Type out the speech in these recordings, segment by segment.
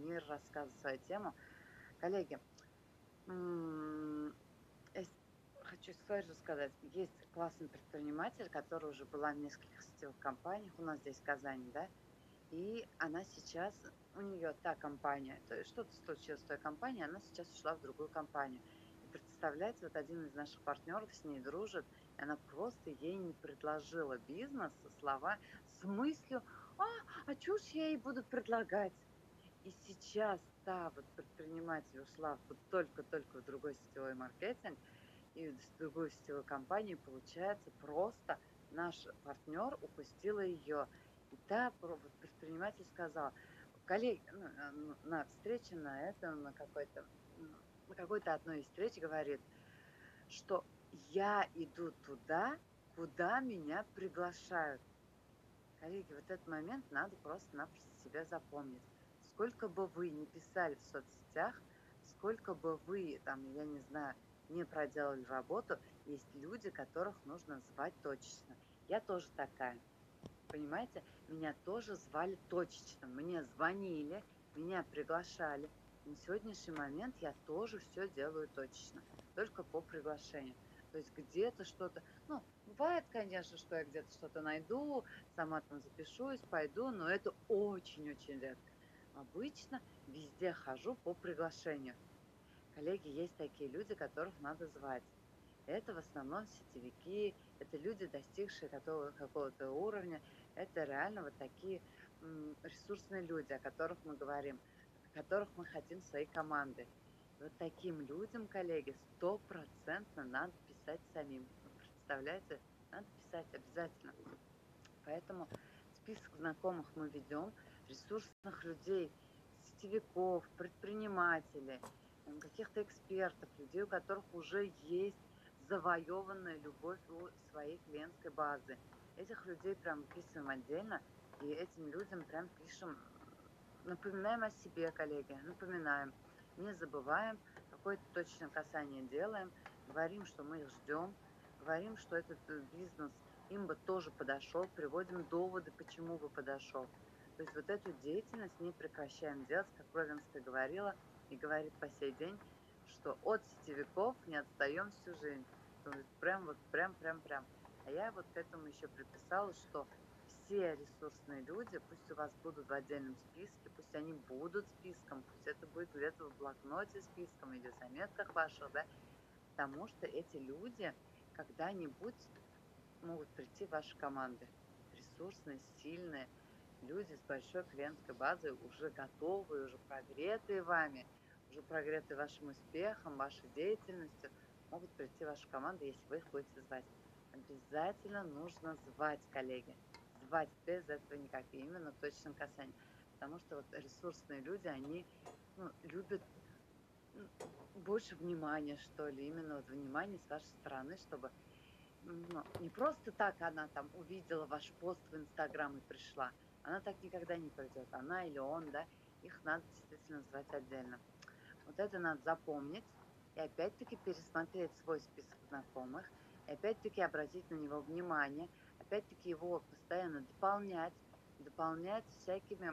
мир рассказывать свою тему. Коллеги, хочу историю рассказать. Есть классный предприниматель, который уже была в нескольких сетевых компаниях у нас здесь в Казани, да, и она сейчас, у нее та компания, то есть что-то случилось с той компанией, она сейчас ушла в другую компанию. И представляете, вот один из наших партнеров с ней дружит, и она просто ей не предложила бизнес со слова, с мыслью, а, а ж я ей буду предлагать? И сейчас та вот предприниматель ушла вот только-только в другой сетевой маркетинг, и в другую сетевую компанию, получается, просто наш партнер упустила ее. И та предприниматель сказал, коллеги, ну, э, на встрече на этом, на какой-то, на какой-то одной из встреч говорит, что я иду туда, куда меня приглашают. Коллеги, вот этот момент надо просто-напросто себя запомнить. Сколько бы вы не писали в соцсетях, сколько бы вы, там, я не знаю, не проделали работу, есть люди, которых нужно звать точечно. Я тоже такая. Понимаете, меня тоже звали точечно. Мне звонили, меня приглашали. На сегодняшний момент я тоже все делаю точечно, только по приглашению. То есть где-то что-то, ну, бывает, конечно, что я где-то что-то найду, сама там запишусь, пойду, но это очень-очень редко. Обычно везде хожу по приглашению. Коллеги, есть такие люди, которых надо звать. Это в основном сетевики, это люди, достигшие какого-то уровня, это реально вот такие ресурсные люди, о которых мы говорим, которых мы хотим своей команды. Вот таким людям, коллеги, стопроцентно надо писать самим. Представляете? Надо писать обязательно. Поэтому список знакомых мы ведем, ресурсных людей, сетевиков, предпринимателей, каких-то экспертов, людей, у которых уже есть завоеванная любовь у своей клиентской базы. Этих людей прям пишем отдельно, и этим людям прям пишем, напоминаем о себе, коллеги, напоминаем. Не забываем, какое-то точное касание делаем, говорим, что мы их ждем, говорим, что этот э, бизнес им бы тоже подошел, приводим доводы, почему бы подошел. То есть вот эту деятельность не прекращаем делать, как Ровенская говорила и говорит по сей день, что от сетевиков не отстаем всю жизнь. Есть прям вот, прям, прям, прям. А я вот к этому еще приписала, что все ресурсные люди, пусть у вас будут в отдельном списке, пусть они будут списком, пусть это будет где-то в блокноте списком или в заметках ваших, да, потому что эти люди когда-нибудь могут прийти в ваши команды. Ресурсные, сильные, люди с большой клиентской базой, уже готовые, уже прогретые вами, уже прогретые вашим успехом, вашей деятельностью, могут прийти в вашу команду, если вы их будете звать. Обязательно нужно звать, коллеги. Звать без этого никак. И именно точным касанием. Потому что вот ресурсные люди, они ну, любят ну, больше внимания, что ли, именно вот внимание с вашей стороны, чтобы ну, не просто так она там увидела ваш пост в Инстаграм и пришла, она так никогда не придет. Она или он, да, их надо действительно звать отдельно. Вот это надо запомнить и опять-таки пересмотреть свой список знакомых, и опять-таки обратить на него внимание, опять-таки его постоянно дополнять, дополнять всякими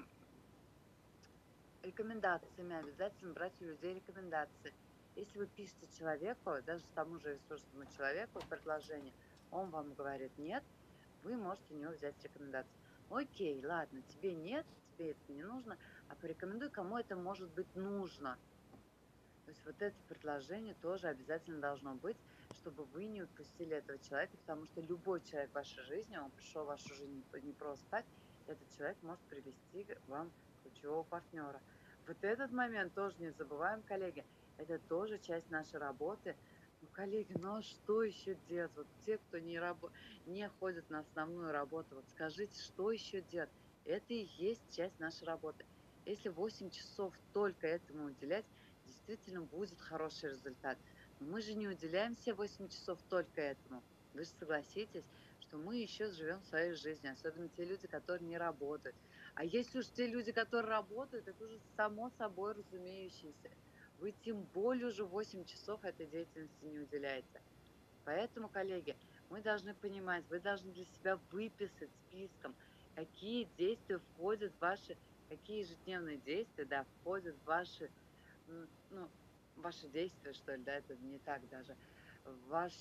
рекомендациями, обязательно брать у людей рекомендации. Если вы пишете человеку, даже тому же ресурсному человеку предложение, он вам говорит нет, вы можете у него взять рекомендацию. Окей, ладно, тебе нет, тебе это не нужно, а порекомендуй, кому это может быть нужно. То есть вот это предложение тоже обязательно должно быть, чтобы вы не упустили этого человека, потому что любой человек в вашей жизни, он пришел в вашу жизнь не просто так, этот человек может привести вам ключевого партнера. Вот этот момент тоже не забываем, коллеги, это тоже часть нашей работы – ну, коллеги, ну а что еще делать? Вот те, кто не, раб... не ходит на основную работу, вот скажите, что еще делать? Это и есть часть нашей работы. Если 8 часов только этому уделять, действительно будет хороший результат. Но мы же не уделяем все 8 часов только этому. Вы же согласитесь, что мы еще живем своей жизнью, особенно те люди, которые не работают. А если уж те люди, которые работают, это уже само собой разумеющееся вы тем более уже 8 часов этой деятельности не уделяете. Поэтому, коллеги, мы должны понимать, вы должны для себя выписать списком, какие действия входят в ваши какие ежедневные действия, да, входят в ваши, ну, ваши действия, что ли, да, это не так даже, ваш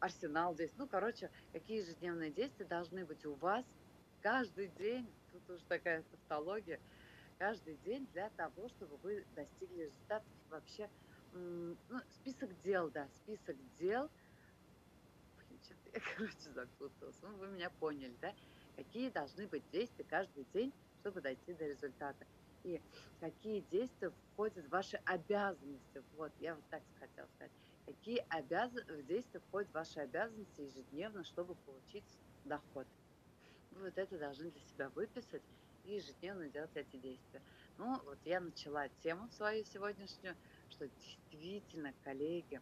арсенал действий. Ну, короче, какие ежедневные действия должны быть у вас каждый день, тут уже такая тавтология, каждый день для того, чтобы вы достигли результатов вообще, ну, список дел, да, список дел, что-то я, короче, запуталась, ну, вы меня поняли, да, какие должны быть действия каждый день, чтобы дойти до результата. И какие действия входят в ваши обязанности. Вот, я вот так хотела сказать. Какие обяз... действия входят в ваши обязанности ежедневно, чтобы получить доход. Вы вот это должны для себя выписать и ежедневно делать эти действия. Ну, вот я начала тему свою сегодняшнюю, что действительно, коллеги,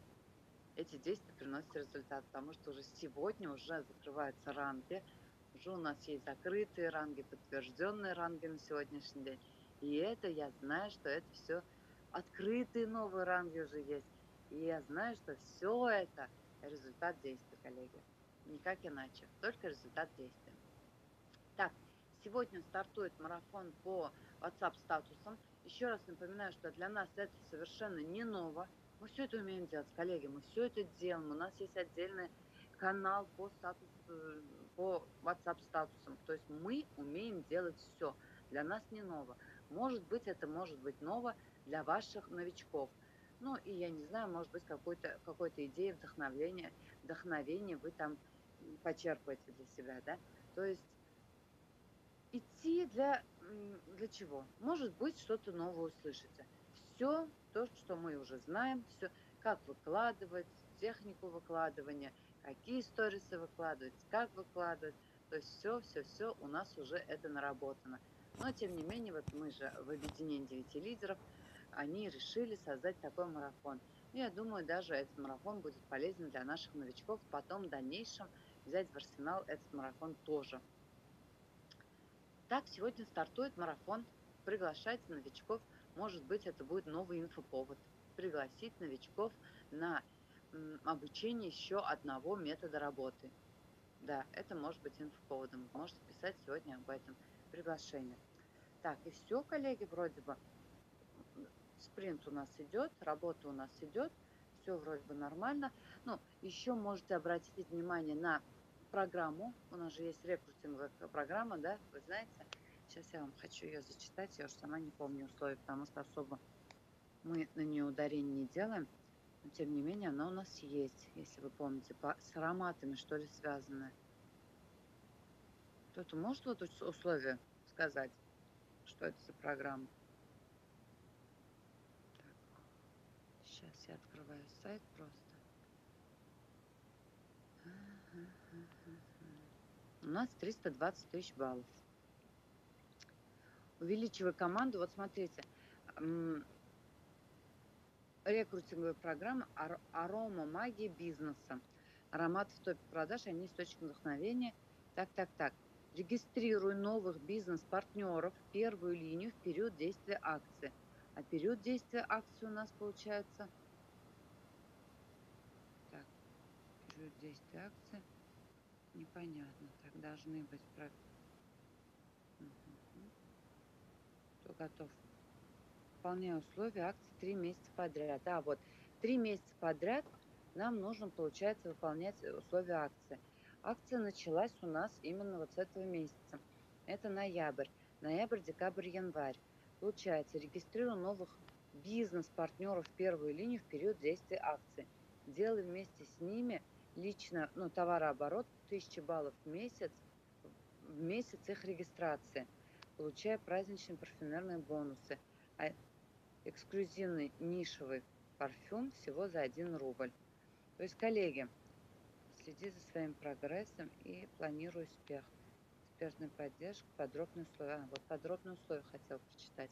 эти действия приносят результат, потому что уже сегодня уже закрываются ранги, уже у нас есть закрытые ранги, подтвержденные ранги на сегодняшний день. И это я знаю, что это все открытые новые ранги уже есть. И я знаю, что все это результат действия, коллеги. Никак иначе, только результат действия. Сегодня стартует марафон по WhatsApp статусам. Еще раз напоминаю, что для нас это совершенно не ново. Мы все это умеем делать, коллеги, мы все это делаем. У нас есть отдельный канал по статусу, по WhatsApp статусам. То есть мы умеем делать все. Для нас не ново. Может быть, это может быть ново для ваших новичков. Ну, и я не знаю, может быть, какой-то какой-то идеи, вдохновения, вдохновение вы там почерпаете для себя, да? То есть идти для, для чего? Может быть, что-то новое услышите. Все то, что мы уже знаем, все, как выкладывать, технику выкладывания, какие сторисы выкладывать, как выкладывать. То есть все, все, все у нас уже это наработано. Но тем не менее, вот мы же в объединении девяти лидеров, они решили создать такой марафон. И я думаю, даже этот марафон будет полезен для наших новичков. Потом в дальнейшем взять в арсенал этот марафон тоже. Так, сегодня стартует марафон. Приглашайте новичков. Может быть, это будет новый инфоповод. Пригласить новичков на обучение еще одного метода работы. Да, это может быть инфоповодом. Можете писать сегодня об этом приглашение. Так, и все, коллеги, вроде бы. Спринт у нас идет, работа у нас идет, все вроде бы нормально. Ну, еще можете обратить внимание на программу. У нас же есть рекрутинговая программа, да, вы знаете. Сейчас я вам хочу ее зачитать, я уже сама не помню условия, потому что особо мы на нее ударение не делаем. Но тем не менее, она у нас есть, если вы помните, по, с ароматами, что ли, связанная. Кто-то может вот условия сказать, что это за программа? Так, сейчас я открываю сайт просто. У нас 320 тысяч баллов. Увеличивая команду, вот смотрите, рекрутинговая программа «Арома магии бизнеса». Аромат в топе продаж, они источник вдохновения. Так, так, так. Регистрируй новых бизнес-партнеров в первую линию в период действия акции. А период действия акции у нас получается... Так, период действия акции. Непонятно. Так должны быть... Кто готов? Выполняю условия акции три месяца подряд. А, вот, три месяца подряд нам нужно, получается, выполнять условия акции. Акция началась у нас именно вот с этого месяца. Это ноябрь. Ноябрь, декабрь, январь. Получается, регистрирую новых бизнес-партнеров в первую линию в период действия акции. Делаю вместе с ними лично, ну, товарооборот 1000 баллов в месяц, в месяц их регистрации. Получая праздничные парфюмерные бонусы. А эксклюзивный нишевый парфюм всего за 1 рубль. То есть, коллеги, Следи за своим прогрессом и планируй успех. Экспертная поддержка, подробные условия. А, вот подробные условия хотел прочитать.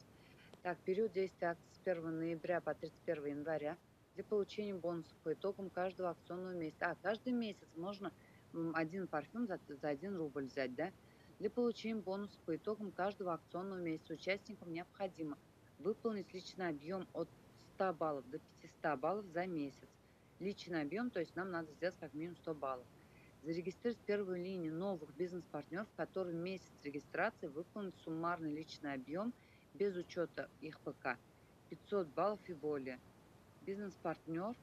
Так, период действия акции с 1 ноября по 31 января для получения бонусов по итогам каждого акционного месяца. А, каждый месяц можно один парфюм за, за 1 рубль взять, да? Для получения бонусов по итогам каждого акционного месяца участникам необходимо выполнить личный объем от 100 баллов до 500 баллов за месяц личный объем, то есть нам надо сделать как минимум 100 баллов. Зарегистрировать первую линию новых бизнес-партнеров, которые в месяц регистрации выполнят суммарный личный объем без учета их ПК 500 баллов и более. Бизнес-партнер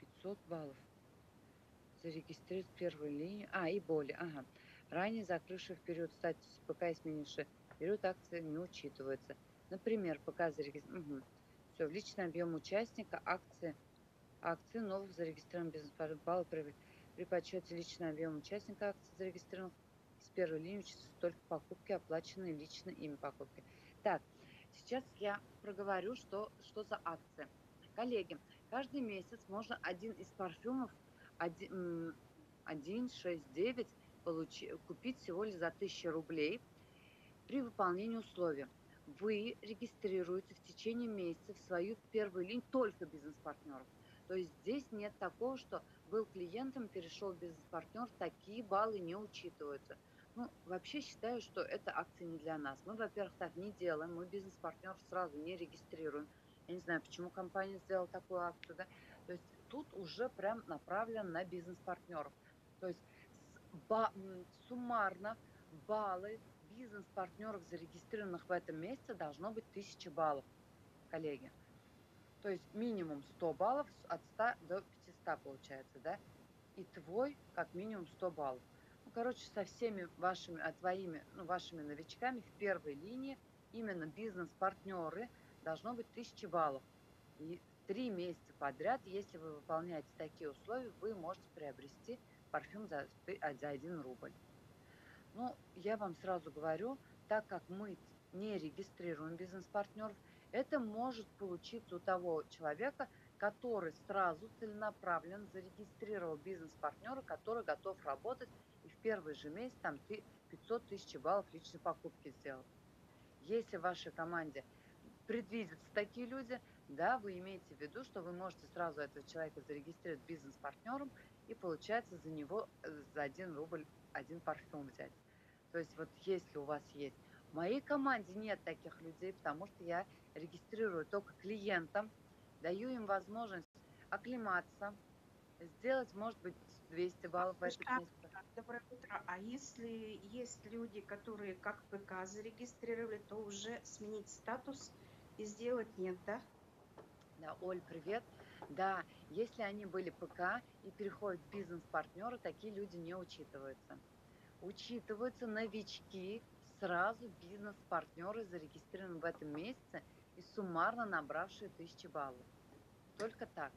500 баллов. Зарегистрировать первую линию. А, и более. Ага. Ранее закрывший в период статус ПК и сменивший период акции не учитывается. Например, ПК зарегистрирован. Угу. Все, в личный объем участника акции акции новых зарегистрированных бизнес баллов при, при подсчете личного объема участника акций зарегистрированных с первой линии учатся только покупки, оплаченные лично ими покупки. Так, сейчас я проговорю, что, что за акция. Коллеги, каждый месяц можно один из парфюмов 1, 1 6, 9 получи, купить всего лишь за 1000 рублей при выполнении условий. Вы регистрируете в течение месяца в свою первую линию только бизнес-партнеров. То есть здесь нет такого, что был клиентом, перешел бизнес-партнер, такие баллы не учитываются. Ну, вообще считаю, что эта акция не для нас. Мы, во-первых, так не делаем, мы бизнес-партнеров сразу не регистрируем. Я не знаю, почему компания сделала такую акцию, да. То есть тут уже прям направлен на бизнес-партнеров. То есть ба- суммарно баллы бизнес-партнеров, зарегистрированных в этом месяце, должно быть 1000 баллов, коллеги. То есть минимум 100 баллов от 100 до 500 получается, да? И твой как минимум 100 баллов. Ну, короче, со всеми вашими, а твоими, ну, вашими новичками в первой линии именно бизнес-партнеры должно быть 1000 баллов. И три месяца подряд, если вы выполняете такие условия, вы можете приобрести парфюм за, за 1 рубль. Ну, я вам сразу говорю, так как мы не регистрируем бизнес-партнеров, это может получиться у того человека, который сразу целенаправленно зарегистрировал бизнес-партнера, который готов работать и в первый же месяц там 500 тысяч баллов личной покупки сделал. Если в вашей команде предвидятся такие люди, да, вы имеете в виду, что вы можете сразу этого человека зарегистрировать бизнес-партнером и получается за него э, за 1 рубль один парфюм взять. То есть вот если у вас есть в моей команде нет таких людей, потому что я регистрирую только клиентам, даю им возможность оклематься, сделать, может быть, 200 баллов в этот месяц. Доброе утро. А если есть люди, которые как ПК зарегистрировали, то уже сменить статус и сделать нет, да? Да, Оль, привет. Да, если они были ПК и переходят в бизнес-партнеры, такие люди не учитываются. Учитываются новички, сразу бизнес-партнеры зарегистрированы в этом месяце и суммарно набравшие тысячи баллов. Только так.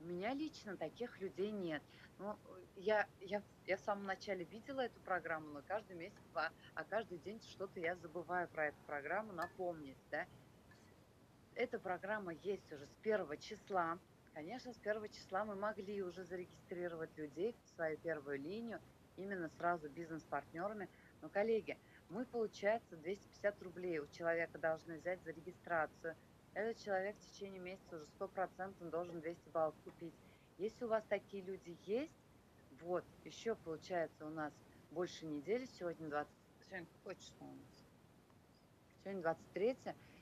У меня лично таких людей нет. Ну, я, я, я в самом начале видела эту программу, но каждый месяц, а, а каждый день что-то я забываю про эту программу напомнить, да. Эта программа есть уже с первого числа. Конечно, с первого числа мы могли уже зарегистрировать людей в свою первую линию, именно сразу бизнес-партнерами. Но, коллеги, мы, получается, 250 рублей у человека должны взять за регистрацию. Этот человек в течение месяца уже 100% должен 200 баллов купить. Если у вас такие люди есть, вот, еще получается у нас больше недели, сегодня 20, сегодня какое число у нас? Сегодня 23,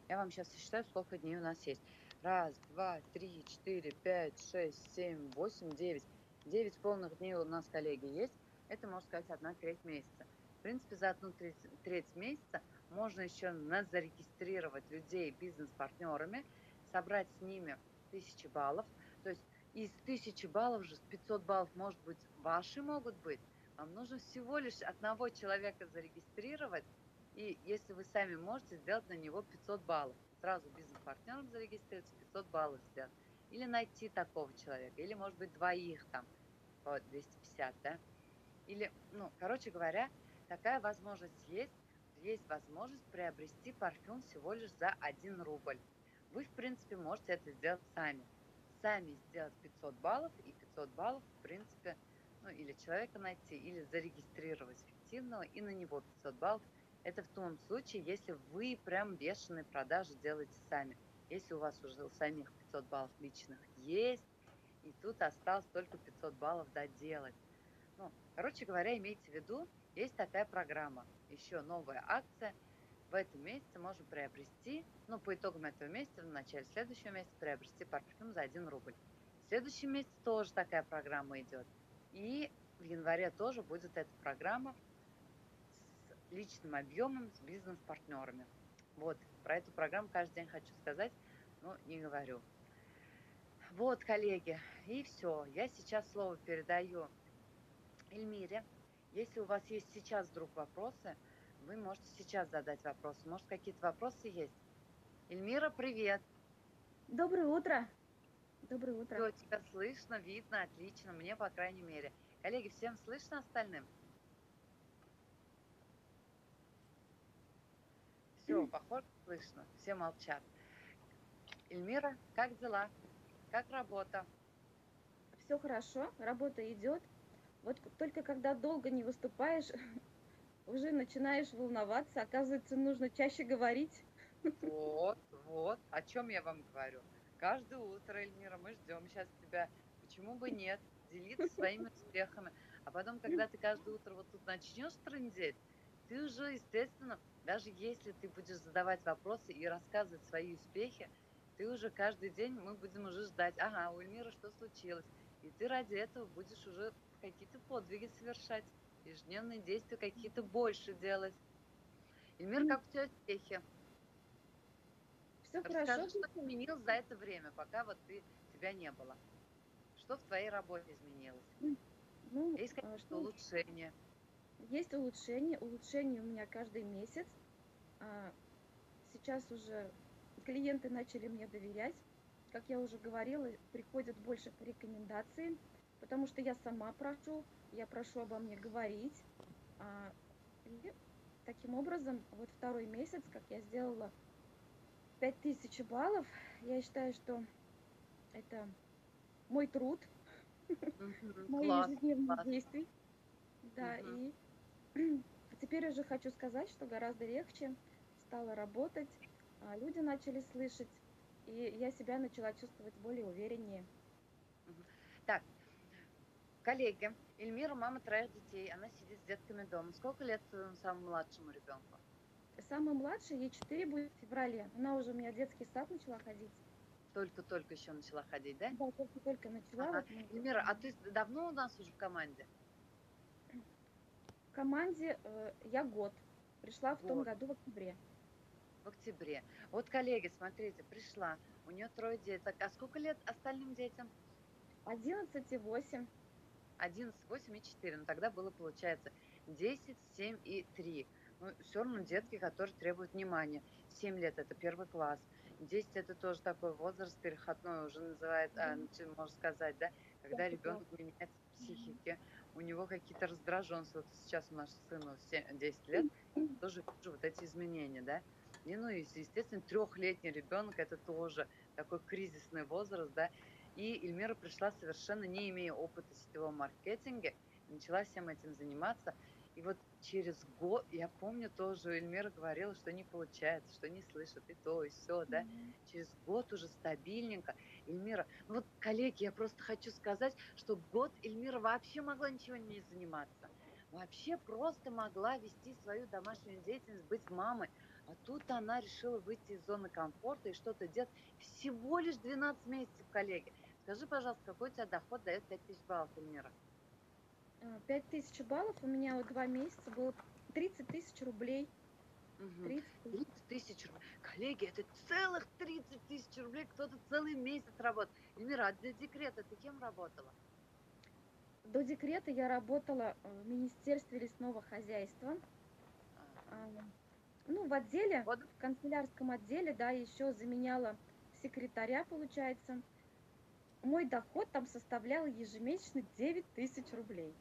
я вам сейчас сосчитаю, сколько дней у нас есть. Раз, два, три, четыре, пять, шесть, семь, восемь, девять. Девять полных дней у нас, коллеги, есть. Это, можно сказать, одна треть месяца. В принципе, за одну треть, треть месяца можно еще зарегистрировать людей бизнес-партнерами, собрать с ними тысячи баллов. То есть из тысячи баллов же 500 баллов, может быть, ваши могут быть. Вам нужно всего лишь одного человека зарегистрировать, и если вы сами можете, сделать на него 500 баллов. Сразу бизнес-партнером зарегистрироваться, 500 баллов сделать. Или найти такого человека, или, может быть, двоих там по 250, да. Или, ну, короче говоря, Такая возможность есть. Есть возможность приобрести парфюм всего лишь за 1 рубль. Вы, в принципе, можете это сделать сами. Сами сделать 500 баллов, и 500 баллов, в принципе, ну, или человека найти, или зарегистрировать фиктивного, и на него 500 баллов. Это в том случае, если вы прям бешеные продажи делаете сами. Если у вас уже у самих 500 баллов личных есть, и тут осталось только 500 баллов доделать. Ну, короче говоря, имейте в виду, есть такая программа, еще новая акция. В этом месяце можно приобрести, ну, по итогам этого месяца, в начале следующего месяца приобрести парфюм за 1 рубль. В следующем месяце тоже такая программа идет. И в январе тоже будет эта программа личным объемом, с бизнес-партнерами. Вот, про эту программу каждый день хочу сказать, но не говорю. Вот, коллеги, и все. Я сейчас слово передаю Эльмире. Если у вас есть сейчас вдруг вопросы, вы можете сейчас задать вопросы. Может, какие-то вопросы есть? Эльмира, привет. Доброе утро. Доброе утро. Все, тебя слышно, видно, отлично. Мне, по крайней мере. Коллеги, всем слышно остальным? Все, похоже, слышно. Все молчат. Эльмира, как дела? Как работа? Все хорошо, работа идет. Вот только когда долго не выступаешь, уже начинаешь волноваться. Оказывается, нужно чаще говорить. Вот, вот, о чем я вам говорю. Каждое утро, Эльмира, мы ждем сейчас тебя. Почему бы нет? Делиться своими успехами. А потом, когда ты каждое утро вот тут начнешь трындеть, ты уже, естественно, даже если ты будешь задавать вопросы и рассказывать свои успехи, ты уже каждый день мы будем уже ждать, ага, у Эльмиры что случилось. И ты ради этого будешь уже какие-то подвиги совершать, ежедневные действия какие-то больше делать. Эльмир, как у тебя успехи? Все Расскажи, хорошо. что изменилось за это время, пока вот ты, тебя не было? Что в твоей работе изменилось? Ну, Есть а, какие-то что улучшения? Есть улучшение. Улучшение у меня каждый месяц. А, Сейчас уже клиенты начали мне доверять. Как я уже говорила, приходят больше по рекомендации, потому что я сама прошу, я прошу обо мне говорить. А, И таким образом, вот второй месяц, как я сделала 5000 баллов, я считаю, что это мой труд, мои ежедневные действия. Да, Мгм. И теперь уже хочу сказать, что гораздо легче стало работать, а, люди начали слышать, и я себя начала чувствовать более увереннее. Так, коллеги, Эльмира, мама троих детей, она сидит с детками дома. Сколько лет твоему самому младшему ребенку? Самая младшая, ей 4 будет в феврале, она уже у меня в детский сад начала ходить. Только-только еще начала ходить, да? Да, только-только начала. Ага. вот Эльмира, а ты давно у нас уже в команде? Команде э, я год, пришла в том Год. году в октябре. В октябре. Вот, коллеги, смотрите, пришла, у нее трое деток. А сколько лет остальным детям? 11 и 8. 11, 8 и 4. Ну, тогда было, получается, 10, 7 и 3. Ну, все равно детки, которые требуют внимания. 7 лет – это первый класс. 10 – это тоже такой возраст переходной, уже называет, а, Мгм. начи- можно сказать, да, когда Да, да. ребенок меняется в психике, у него какие-то раздраженности. Вот сейчас у нашего сына 7, 10 лет, тоже вижу вот эти изменения, да. И, ну, и, естественно, трехлетний ребенок – это тоже такой кризисный возраст, да. И Эльмира пришла совершенно не имея опыта сетевого маркетинга, начала всем этим заниматься. И вот через год, я помню тоже, Эльмира говорила, что не получается, что не слышит, и то, и все, да. Мгм. Через год уже стабильненько. Эльмира, ну вот, коллеги, я просто хочу сказать, что год Эльмира вообще могла ничего не заниматься. Вообще просто могла вести свою домашнюю деятельность, быть мамой. А тут она решила выйти из зоны комфорта и что-то делать. Всего лишь 12 месяцев, коллеги. Скажи, пожалуйста, какой у тебя доход дает 5000 баллов, Эльмира? А, 5000 баллов у меня вот два месяца было 30 тысяч рублей. Мгм. 30 тысяч. 30 тысяч рублей. Коллеги, это целых 30 тысяч рублей. Кто-то целый месяц работает. Эльмира, а для декрета ты кем работала? До декрета я работала э, в Министерстве лесного хозяйства. А, А, Ну, в отделе, Вот в канцелярском отделе, да, еще заменяла секретаря, получается. Мой доход там составлял ежемесячно 9 тысяч рублей.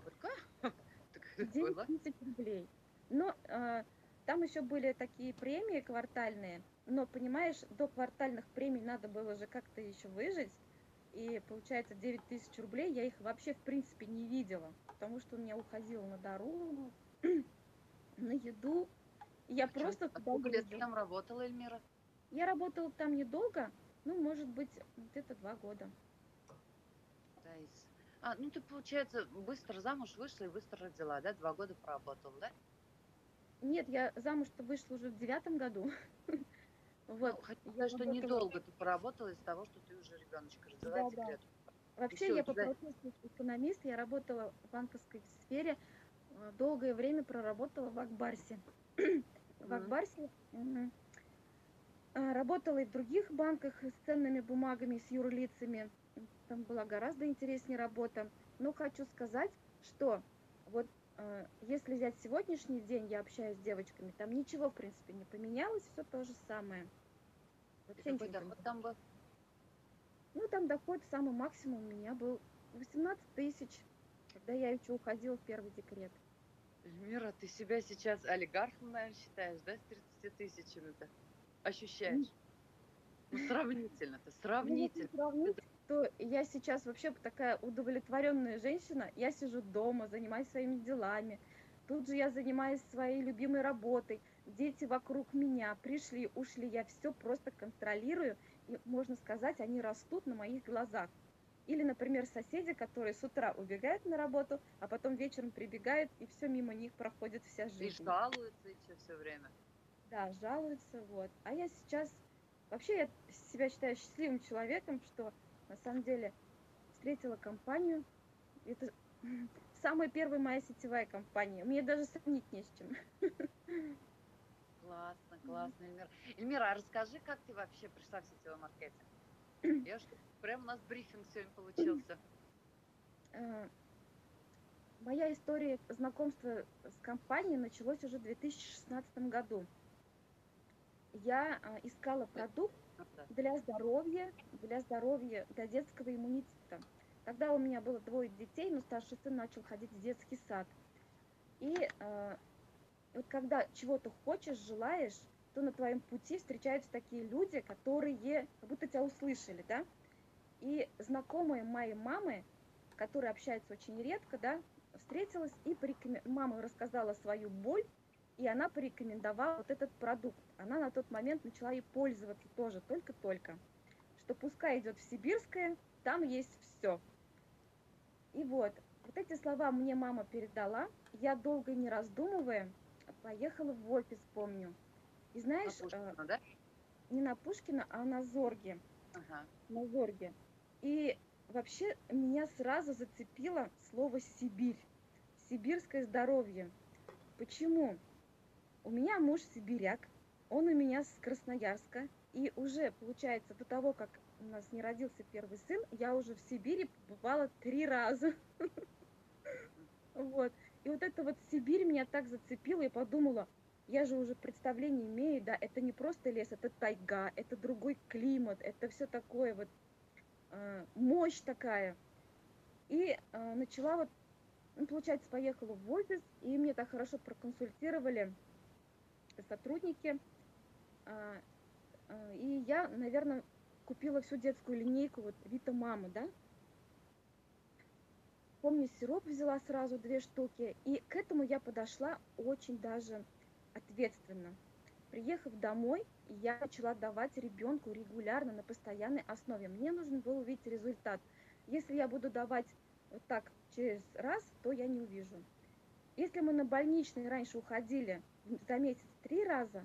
сколько? Так 9 было. тысяч рублей. Но э, там еще были такие премии квартальные. Но, понимаешь, до квартальных премий надо было же как-то еще выжить. И получается 9 тысяч рублей я их вообще в принципе не видела. Потому что у меня уходило на дорогу, на еду. Я А просто а сколько лет ты там работала, Эльмира? Я работала там недолго, ну, может быть, где-то два года. Да, А, ну ты, получается, быстро замуж вышла и быстро родила, да? Два года проработала, да? Нет, я замуж-то вышла уже в девятом году. Вот. Хочу я сказать, что недолго ты поработала из-за того, что ты уже ребеночка родила, Да, и да. Вообще я по профессии экономист, я работала в банковской сфере, э, долгое время проработала в Акбарсе. В. Акбарсе а, работала и в других банках с ценными бумагами, с юрлицами. Там была гораздо интереснее работа. Но хочу сказать, что вот если взять сегодняшний день, я общаюсь с девочками, там ничего, в принципе, не поменялось, все то же самое. Вообще какой доход там был? Ну, там доход самый максимум у меня был 18 тысяч, когда я еще уходила в первый декрет. Эльмира, ты себя сейчас олигархом, наверное, считаешь, да, с 30 тысячами-то? Ощущаешь? Ну, сравнительно-то, Ну, если сравнительно. То я сейчас вообще такая удовлетворенная женщина. Я сижу дома, занимаюсь своими делами. Тут же я занимаюсь своей любимой работой. Дети вокруг меня пришли, ушли. Я все просто контролирую. И, можно сказать, они растут на моих глазах. Или, например, соседи, которые с утра убегают на работу, а потом вечером прибегают, и все мимо них проходит вся И жизнь. жалуются еще все время. Да, жалуются, вот. А я сейчас, вообще я себя считаю счастливым человеком, что на самом деле встретила компанию. Это самая первая моя сетевая компания. Мне даже сравнить не с чем. Классно, классно, Эльмира. Эльмира, а расскажи, как ты вообще пришла в сетевой маркетинг? Я что, прям у нас брифинг сегодня получился. Э, Моя история знакомства с компанией началась уже в 2016 году. Я а, искала продукт, для здоровья, для здоровья, для детского иммунитета. Тогда у меня было двое детей, но старший сын начал ходить в детский сад. И э, вот когда чего-то хочешь, желаешь, то на твоем пути встречаются такие люди, которые как будто тебя услышали, да? И знакомая моей мамы, которая общается очень редко, да, встретилась и порекомен- мама рассказала свою боль, и она порекомендовала вот этот продукт. Она на тот момент начала и пользоваться тоже только-только. Что пускай идет в Сибирское, там есть все. И вот, вот эти слова мне мама передала. Я долго не раздумывая поехала в офис, помню. И На знаешь, э, Пушкина, да? не на Пушкина, а на Зорге. Ага. На Зорге. И вообще меня сразу зацепило слово Сибирь. Сибирское здоровье. Почему? У меня муж сибиряк, он у меня с Красноярска, и уже, получается, до того, как у нас не родился первый сын, я уже в Сибири побывала три раза. Вот. И вот эта вот Сибирь меня так зацепила, я подумала, я же уже представление имею, да, это не просто лес, это тайга, это другой климат, это все такое вот, э, мощь такая. И э, начала вот, ну, получается, поехала в офис, и мне так хорошо проконсультировали сотрудники. А, а, И я, наверное, купила всю детскую линейку, вот Вита Мама, да? Помню, сироп взяла сразу две штуки, и к этому я подошла очень даже ответственно. Приехав домой, я начала давать ребенку регулярно на постоянной основе. Мне нужно было увидеть результат. Если я буду давать вот так через раз, то я не увижу. Если мы на больничный раньше уходили за месяц три раза,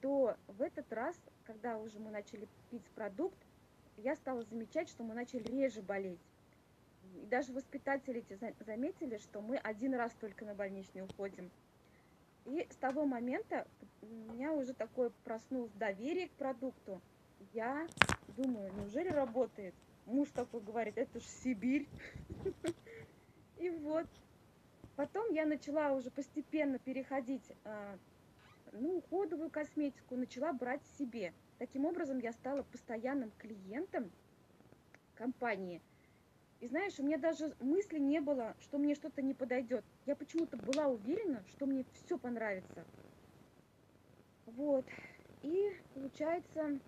то в этот раз, когда уже мы начали пить продукт, я стала замечать, что мы начали реже болеть. И даже воспитатели эти за- заметили, что мы один раз только на больничный уходим. И с того момента у меня уже такое проснулось доверие к продукту. Я думаю, неужели работает? Муж такой говорит, это ж Сибирь. И вот. Потом я начала уже постепенно переходить а, ну, уходовую косметику, начала брать себе. Таким образом, я стала постоянным клиентом компании. И знаешь, у меня даже мысли не было, что мне что-то не подойдет. Я почему-то была уверена, что мне все понравится. Вот. И получается,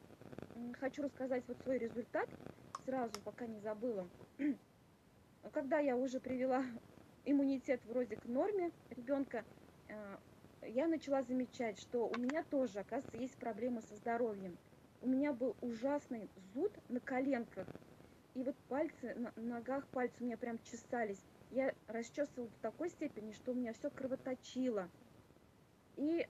хочу рассказать вот свой результат сразу, пока не забыла. Когда я уже привела иммунитет вроде к норме ребенка, э, я начала замечать, что у меня тоже, оказывается, есть проблемы со здоровьем. У меня был ужасный зуд на коленках. И вот пальцы, на ногах пальцы у меня прям чесались. Я расчесывала до такой степени, что у меня все кровоточило. И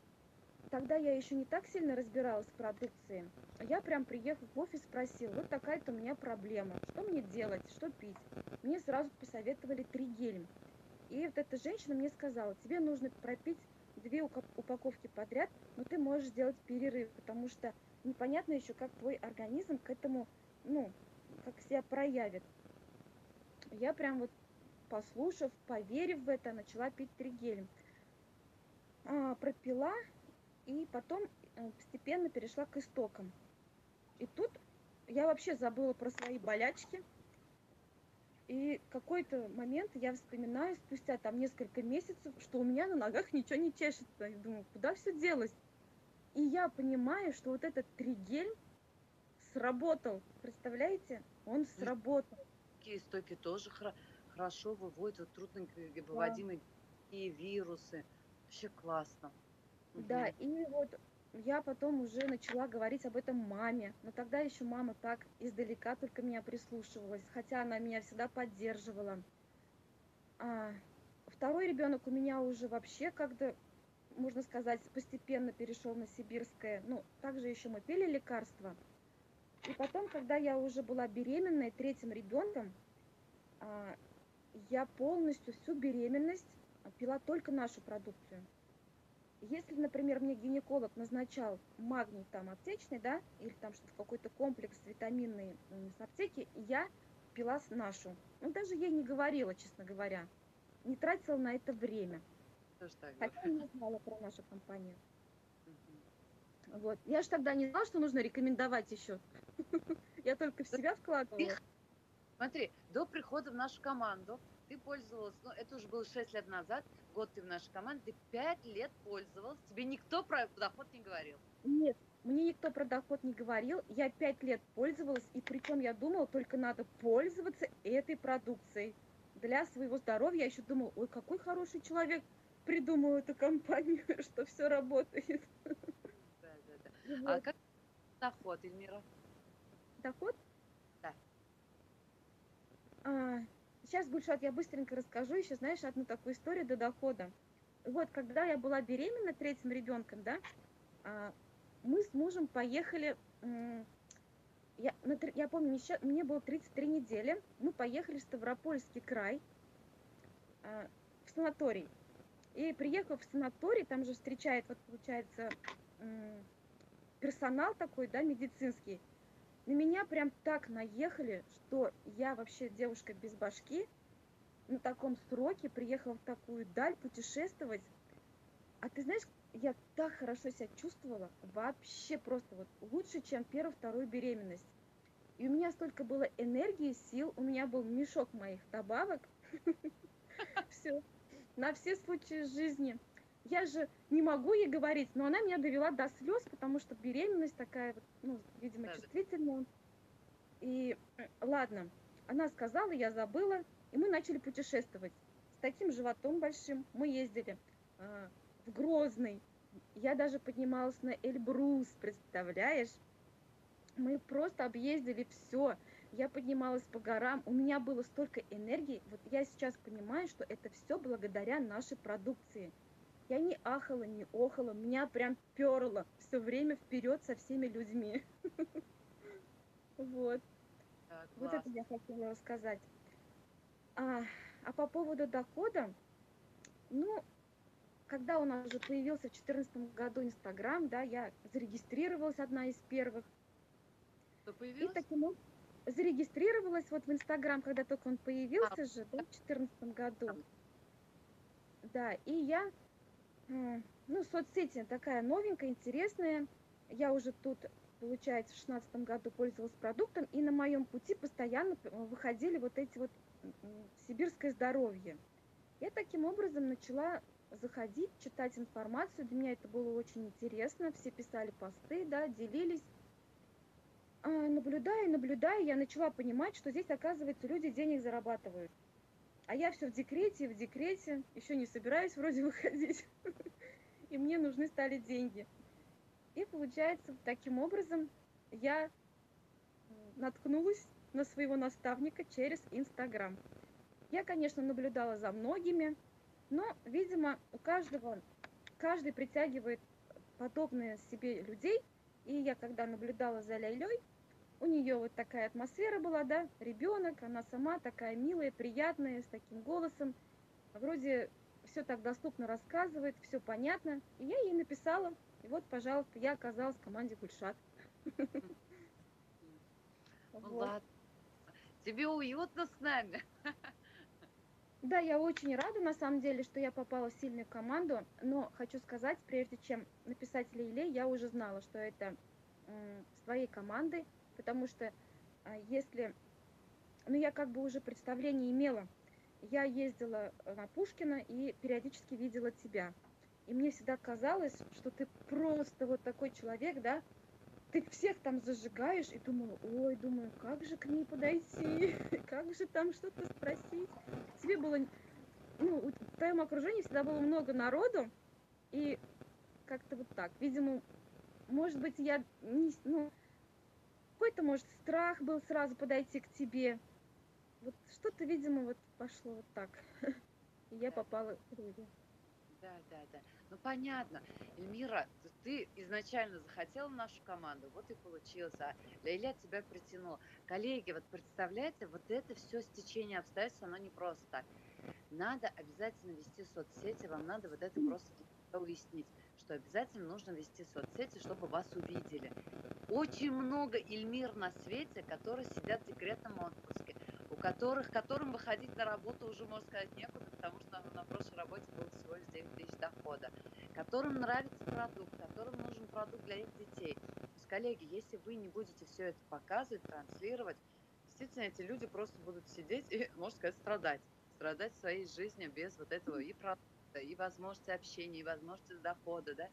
тогда я еще не так сильно разбиралась в продукции. Я прям приехав в офис спросила, вот такая-то у меня проблема, что мне делать, что пить. Мне сразу посоветовали тригель. И вот эта женщина мне сказала, тебе нужно пропить две упаковки подряд, но ты можешь сделать перерыв, потому что непонятно еще, как твой организм к этому, ну, как себя проявит. Я прям вот послушав, поверив в это, начала пить тригель. А, пропила и потом э, постепенно перешла к истокам. И тут я вообще забыла про свои болячки, и какой-то момент я вспоминаю спустя там несколько месяцев, что у меня на ногах ничего не чешется. И думаю, куда все делось? И я понимаю, что вот этот тригель сработал. Представляете? Он сработал. Такие стойки тоже хорошо выводят вот трудно выводимые да. и вирусы. Вообще классно. Да, угу. и вот я потом уже начала говорить об этом маме, но тогда еще мама так издалека только меня прислушивалась, хотя она меня всегда поддерживала. А второй ребенок у меня уже вообще как-то, можно сказать, постепенно перешел на сибирское. Ну, также еще мы пили лекарства. И потом, когда я уже была беременной третьим ребенком, а, я полностью всю беременность пила только нашу продукцию. Если, например, мне гинеколог назначал магний там аптечный, да, или там что-то какой-то комплекс витаминный с аптеки, я пила с нашу. Ну, даже ей не говорила, честно говоря. Не тратила на это время. Хотя не знала про нашу компанию. Вот. Я же тогда не знала, что нужно рекомендовать еще. Я только в себя вкладывала. Смотри, до прихода в нашу команду ты пользовалась, ну, это уже было 6 лет назад, год ты в нашей команде, ты 5 лет пользовалась, тебе никто про доход не говорил? Нет, мне никто про доход не говорил, я 5 лет пользовалась, и причем я думала, только надо пользоваться этой продукцией. Для своего здоровья я еще думала, ой, какой хороший человек придумал эту компанию, что все работает. Да, да, да. А как доход, Эльмира? Доход? Да. А, Сейчас, Гульшат, я быстренько расскажу еще, знаешь, одну такую историю до дохода. Вот, когда я была беременна третьим ребенком, да, а, мы с мужем поехали, я, я помню, мне было 33 недели, мы поехали в Ставропольский край, а, в санаторий. И приехав в санаторий, там же встречает, вот получается, персонал такой, да, медицинский, на меня прям так наехали, что я вообще девушка без башки, на таком сроке приехала в такую даль путешествовать. А ты знаешь, я так хорошо себя чувствовала, вообще просто вот лучше, чем первую-вторую беременность. И у меня столько было энергии, сил, у меня был мешок моих добавок. Все. На все случаи жизни я же не могу ей говорить, но она меня довела до слез, потому что беременность такая, ну, видимо, чувствительная. И ладно, она сказала, я забыла, и мы начали путешествовать. С таким животом большим мы ездили а, в Грозный. Я даже поднималась на Эльбрус, представляешь? Мы просто объездили все. Я поднималась по горам, у меня было столько энергии. Вот я сейчас понимаю, что это все благодаря нашей продукции. Я не ахала, не охала, меня прям перло все время вперед со всеми людьми. Вот. Вот это я хотела рассказать. А, а по поводу дохода, ну, когда у нас уже появился в 2014 году Инстаграм, да, я зарегистрировалась одна из первых. Что появилась? И таким образом зарегистрировалась вот в Инстаграм, когда только он появился а. же, да, в 2014 году. Да, и я ну, соцсети такая новенькая, интересная. Я уже тут, получается, в шестнадцатом году пользовалась продуктом, и на моем пути постоянно выходили вот эти вот сибирское здоровье. Я таким образом начала заходить, читать информацию. Для меня это было очень интересно. Все писали посты, да, делились. А, наблюдая, наблюдая, я начала понимать, что здесь, оказывается, люди денег зарабатывают. А я все в декрете, в декрете, еще не собираюсь вроде выходить. И мне нужны стали деньги. И получается, таким образом я наткнулась на своего наставника через Инстаграм. Я, конечно, наблюдала за многими, но, видимо, у каждого, каждый притягивает подобные себе людей. И я когда наблюдала за Лейлей, у нее вот такая атмосфера была, да, ребенок, она сама такая милая, приятная, с таким голосом. Вроде все так доступно рассказывает, все понятно. И я ей написала, и вот, пожалуйста, я оказалась в команде Гульшат. Ладно. Тебе уютно с нами. Да, я очень рада, на самом деле, что я попала в сильную команду, но хочу сказать, прежде чем написать Лейле, я уже знала, что это с твоей командой, потому что а, если, ну я как бы уже представление имела, я ездила на Пушкина и периодически видела тебя. И мне всегда казалось, что ты просто вот такой человек, да, ты всех там зажигаешь и думала, ой, думаю, как же к ней подойти, как же там что-то спросить. Тебе было, ну, в твоем окружении всегда было много народу, и как-то вот так. Видимо, может быть, я не, ну, какой-то, может, страх был сразу подойти к тебе. Вот что-то, видимо, вот пошло вот так. И я попала в люди. Да, да, да. Ну понятно. Эльмира, ты изначально захотела нашу команду, вот и получилось. А Лейля тебя притянула. Коллеги, вот представляете, вот это все стечение обстоятельств, оно не просто так. Надо обязательно вести соцсети, вам надо вот это просто уяснить, что обязательно нужно вести соцсети, чтобы вас увидели. Очень много Эльмир на свете, которые сидят в декретном отпуске, у которых, которым выходить на работу уже, можно сказать, некуда, потому что на прошлой работе было всего лишь 9 тысяч дохода, которым нравится продукт, которым нужен продукт для их детей. То есть, коллеги, если вы не будете все это показывать, транслировать, действительно эти люди просто будут сидеть и, можно сказать, страдать. Страдать своей жизнью без вот этого и продукта, и возможности общения, и возможности дохода, да.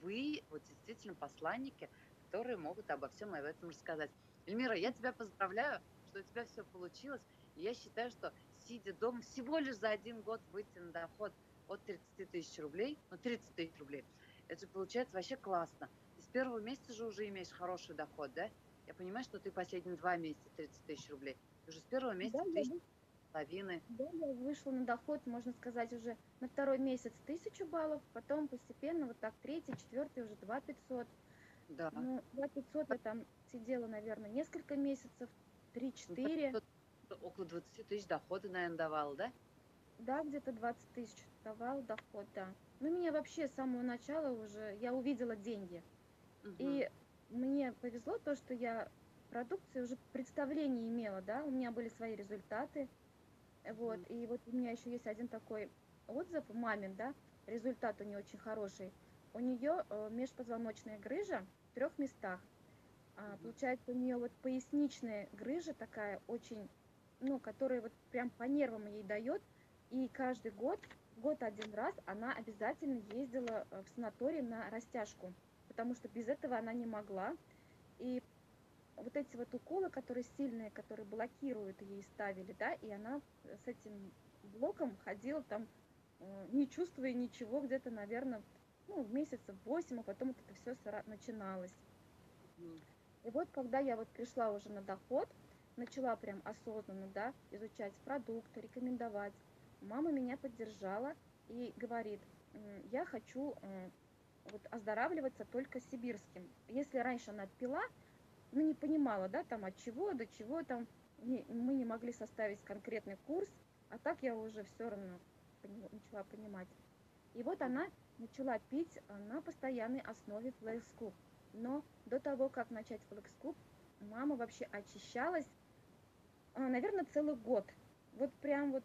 Вы вот действительно посланники, которые могут обо всем об этом рассказать. Эльмира, я тебя поздравляю, что у тебя все получилось. И я считаю, что сидя дома всего лишь за один год выйти на доход от 30 тысяч рублей, ну 30 тысяч рублей, это же получается вообще классно. Из первого месяца же уже имеешь хороший доход, да? Я понимаю, что ты последние два месяца 30 тысяч рублей. Ты уже с первого месяца да, тысяч половины. Да, я вышла на доход, можно сказать, уже на второй месяц тысячу баллов, потом постепенно вот так третий, четвертый уже два пятьсот. Да. Ну, два пятьсот я там сидела, наверное, несколько месяцев, три-четыре. Ну, около 20 тысяч дохода, наверное, давал, да? Да, где-то 20 тысяч давал доход, да. Ну, меня вообще с самого начала уже, я увидела деньги. Угу. И мне повезло то, что я продукции уже представление имела, да, у меня были свои результаты. Вот, и вот у меня еще есть один такой отзыв мамин, да, результат у нее очень хороший. У нее э, межпозвоночная грыжа в трех местах. А, получается, у нее вот поясничная грыжа такая очень ну, который вот прям по нервам ей дает. И каждый год, год один раз, она обязательно ездила э, в санаторий на растяжку, потому что без этого она не могла. И вот эти вот уколы, которые сильные, которые блокируют, ей ставили, да, и она с этим блоком ходила там, э, не чувствуя ничего, где-то, наверное, ну, месяцев 8, а потом вот это все начиналось. И вот когда я вот пришла уже на доход, начала прям осознанно, да, изучать продукты, рекомендовать. Мама меня поддержала и говорит, я хочу вот оздоравливаться только сибирским. Если раньше она пила, ну не понимала, да, там от чего, до чего там, не, мы не могли составить конкретный курс, а так я уже все равно начала понимать. И вот она начала пить на постоянной основе флексклуб. Но до того, как начать флексклуб, мама вообще очищалась а, наверное, целый год. Вот прям вот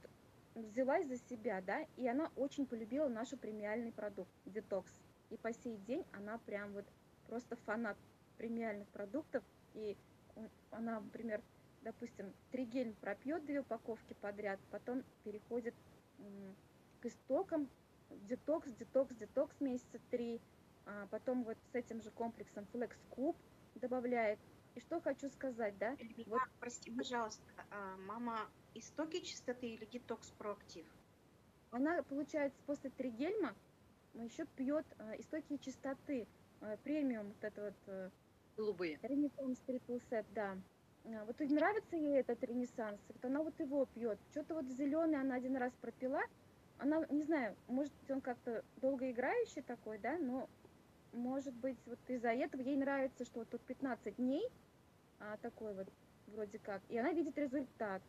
взялась за себя, да, и она очень полюбила наш премиальный продукт детокс. И по сей день она прям вот просто фанат премиальных продуктов. И она, например, допустим, три гель пропьет две упаковки подряд, потом переходит к истокам, детокс, детокс, детокс месяца три, а потом вот с этим же комплексом Flex Cube добавляет и что хочу сказать, да? Эльмира, вот. прости, пожалуйста, а мама истоки чистоты или детокс проактив? Она, получается, после тригельма еще пьет э, истоки чистоты, э, премиум, вот это вот... Голубые. Ренессанс трипл сет, да. А, вот нравится ей этот ренессанс, вот она вот его пьет. Что-то вот зеленый она один раз пропила, она, не знаю, может он как-то долгоиграющий такой, да, но может быть, вот из-за этого ей нравится, что вот тут 15 дней, а, такой вот вроде как, и она видит результат.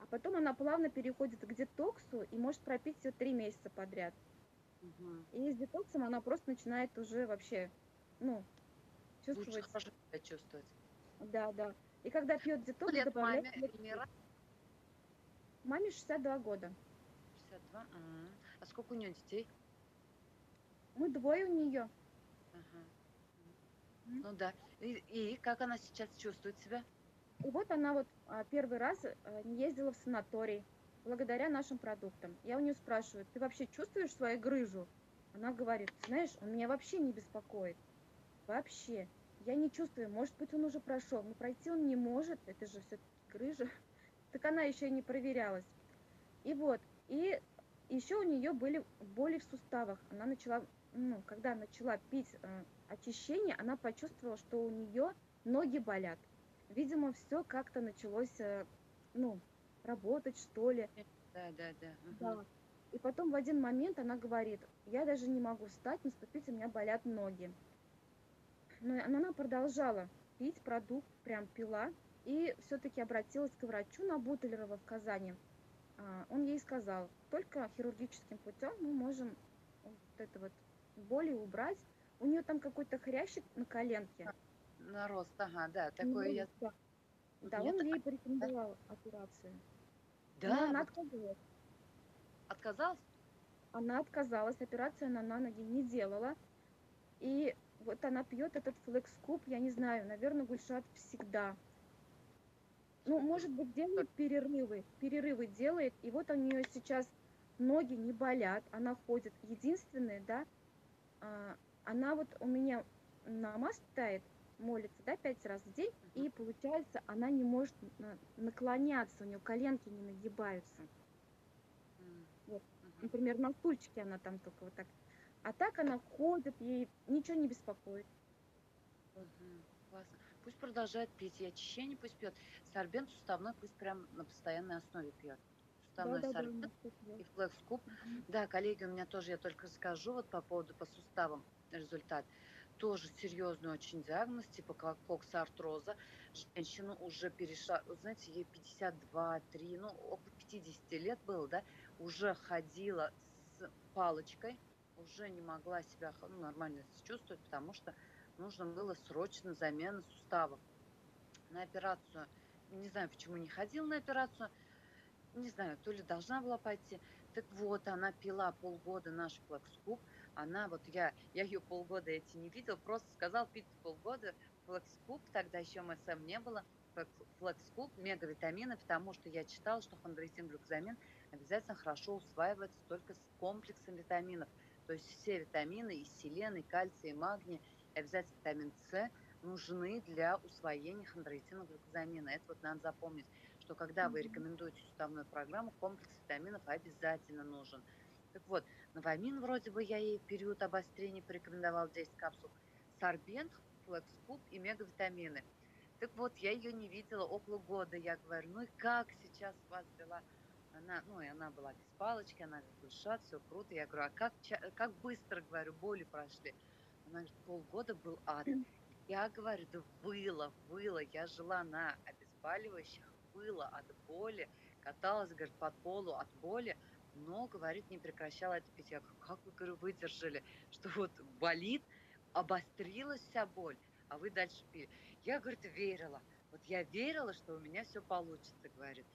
А потом она плавно переходит к детоксу и может пропить все три месяца подряд. Мгм. И с детоксом она просто начинает уже вообще, ну, Лучше чувствовать, хорошо себя чувствовать. да, да. И когда пьет детокс, лет добавляет маме. Эльмира? Маме 62 года. 62. М. А сколько у нее детей? Мы двое у нее. Ага. Ну да. И, и как она сейчас чувствует себя? И вот она вот а, первый раз а, не ездила в санаторий благодаря нашим продуктам. Я у нее спрашиваю, ты вообще чувствуешь свою грыжу? Она говорит, знаешь, он меня вообще не беспокоит. Вообще. Я не чувствую, может быть, он уже прошел, но пройти он не может, это же все-таки грыжа. Так она еще и не проверялась. И вот, и еще у нее были боли в суставах. Она начала, ну, когда начала пить э, очищение, она почувствовала, что у нее ноги болят. Видимо, все как-то началось, э, ну, работать, что ли. Да, да, да. Мгм. Да. И потом в один момент она говорит, я даже не могу встать, наступить, у меня болят ноги. Но но она продолжала пить продукт, прям пила, и все-таки обратилась к врачу на Бутылерова в Казани. А, Он ей сказал, только хирургическим путем мы можем вот это вот боли убрать. У нее там какой-то хрящик на коленке. На рост, ага, да. Такое я... Да, да он ей порекомендовал операцию. Но Да, она вот отказалась. отказалась? Она отказалась, операцию она на ноги не делала. И вот она пьет этот флекскуп, я не знаю, наверное, Гульшат всегда. Ну, может быть, делает перерывы, перерывы делает, и вот у нее сейчас ноги не болят, она ходит. Единственное, да, а, она вот у меня намаз читает, молится, да, пять раз в день, и получается, она не может на- наклоняться, у нее коленки не нагибаются. Вот. Например, на стульчике она там только вот так. А так она ходит, ей ничего не беспокоит. Мгм. Классно. Пусть продолжает пить. И очищение пусть пьет. Сорбент суставной пусть прям на постоянной основе пьет. Суставной Да-да-да, сорбент пьёт. и флексскуп. Мгм. Да, коллеги, у меня тоже, я только скажу вот по поводу по суставам результат. Тоже серьезный очень диагноз, типа как коксартроза. Женщина уже перешла, вот знаете, ей 52, 3, ну, около 50 лет было, да, уже ходила с палочкой, уже не могла себя ну, нормально чувствовать, потому что нужно было срочно замена суставов. На операцию, не знаю, почему не ходила на операцию, не знаю, то ли должна была пойти. Так вот, она пила полгода наш флекскуб. Она вот, я, я ее полгода эти не видела, просто сказал пить полгода флекскуб, тогда еще МСМ не было, флекскуб, мегавитамины, потому что я читала, что хондрозин, глюкозамин обязательно хорошо усваивается только с комплексом витаминов. То есть все витамины, и селен, и кальций, и магний, и обязательно витамин С нужны для усвоения хондрозина, глюкозамина. Это вот надо запомнить, что когда вы рекомендуете суставную программу, комплекс витаминов обязательно нужен. Так вот, новамин вроде бы я ей в период обострения порекомендовала 10 капсул. Сорбент, флекскуб и мегавитамины. Так вот, я ее не видела около года. Я говорю, ну и как сейчас у вас дела? Она, ну, и она была без палочки, она говорит, Гульшат, все круто. Я говорю, а как, как быстро, говорю, боли прошли? Она говорит, полгода был ад. Я говорю, да было, было. Я жила на обезболивающих, было от боли. Каталась, говорит, по полу от боли. Но, говорит, не прекращала это пить. Я говорю, как вы, говорю, выдержали, что вот болит, обострилась вся боль, а вы дальше пили. Я, говорит, верила. Вот я верила, что у меня все получится, говорит.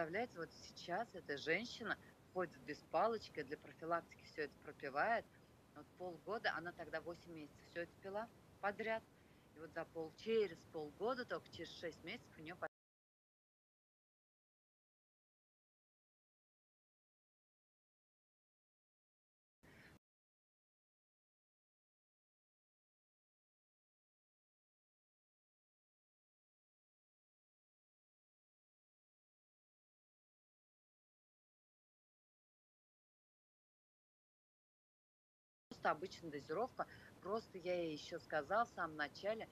Представляете, вот сейчас эта женщина ходит без палочки, для профилактики все это пропивает. Вот полгода, она тогда 8 месяцев все это пила подряд. И вот за пол, через полгода, только через 6 месяцев у нее просто обычная дозировка. Просто я ей еще сказала в самом начале,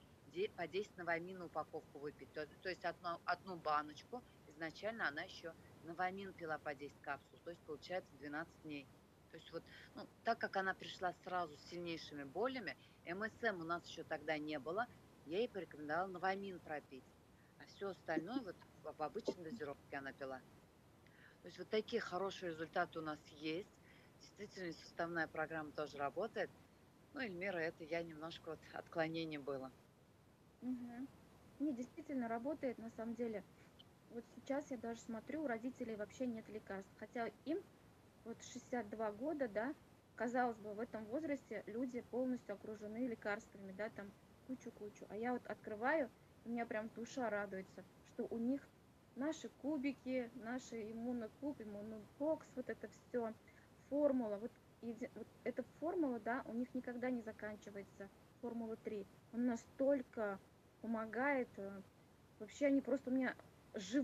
по 10 новамин упаковку выпить. То, то есть одну, одну баночку. Изначально она еще новамин пила по 10 капсул. То есть получается 12 дней. То есть вот, ну, так как она пришла сразу с сильнейшими болями, МСМ у нас еще тогда не было, я ей порекомендовала новамин пропить. А все остальное вот в обычной дозировке она пила. То есть вот такие хорошие результаты у нас есть. Действительно, суставная программа тоже работает. Ну, Эльмира, это я немножко вот отклонение было. Мгм. Не, действительно работает на самом деле. Вот сейчас я даже смотрю, у родителей вообще нет лекарств. Хотя им вот 62 года, да, казалось бы, в этом возрасте люди полностью окружены лекарствами, да, там кучу-кучу. А я вот открываю, у меня прям душа радуется, что у них наши кубики, наши иммунокуб, иммунобокс, вот это все, формула, вот, еди- вот эта формула, да, у них никогда не заканчивается, формула 3. Он настолько помогает, э, вообще они просто у меня жив